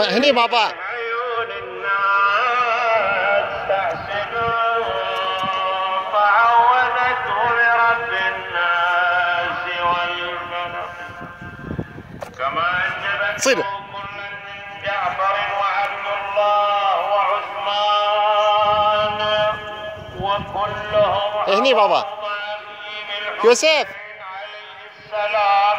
هني بابا. من جعفر وعبد الله وعثمان. وكلهم هني بابا. يوسف. عليه السلام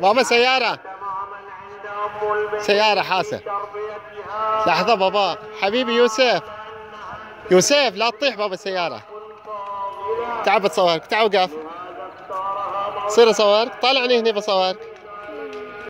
بابا سيارة. سيارة حاسة. لحظة بابا. حبيبي يوسف. يوسف لا تطيح بابا السيارة تعال بتصورك. تعال وقف. صير اصورك طالعني هني بصورك.